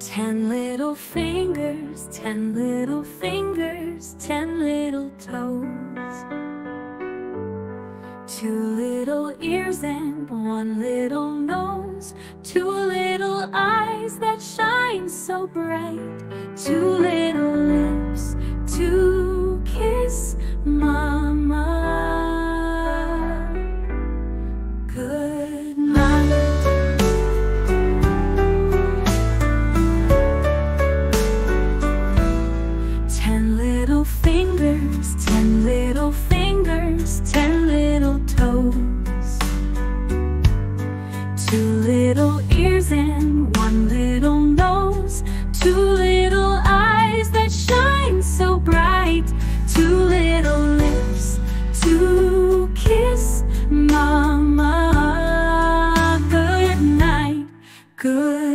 Ten little fingers, ten little fingers, ten little toes. Two little ears and one little nose. Two little eyes that shine so bright. Two little lips. fingers, ten little fingers, ten little toes. Two little ears and one little nose, two little eyes that shine so bright, two little lips to kiss Mama. Good night, good